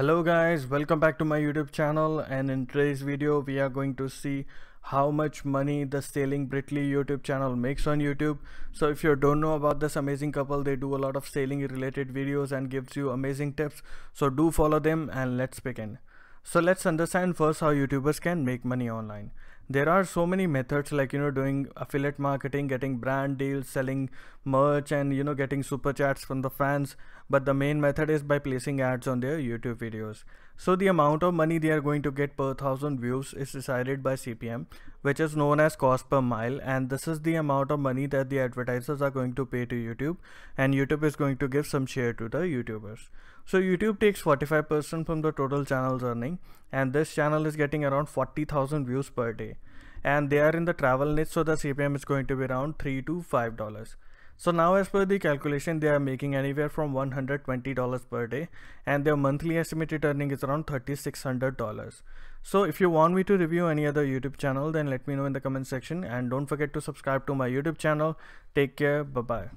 Hello guys, welcome back to my YouTube channel and in today's video we are going to see how much money the Sailing Britaly YouTube channel makes on YouTube. So if you don't know about this amazing couple, they do a lot of sailing related videos and gives you amazing tips. So do follow them and let's begin. So let's understand first how YouTubers can make money online there are so many methods like you know doing affiliate marketing getting brand deals selling merch and you know getting super chats from the fans. But the main method is by placing ads on their youtube videos. So the amount of money they are going to get per thousand views is decided by cpm which is known as cost per mile. And this is the amount of money that the advertisers are going to pay to youtube. And youtube is going to give some share to the youtubers. So youtube takes 45% from the total channel's earning. And this channel is getting around 40000 views per day and they are in the travel niche so the CPM is going to be around 3 to 5 dollars. So now as per the calculation they are making anywhere from 120 dollars per day and their monthly estimated earning is around 3600 dollars. So if you want me to review any other youtube channel then let me know in the comment section and don't forget to subscribe to my youtube channel. Take care. Bye bye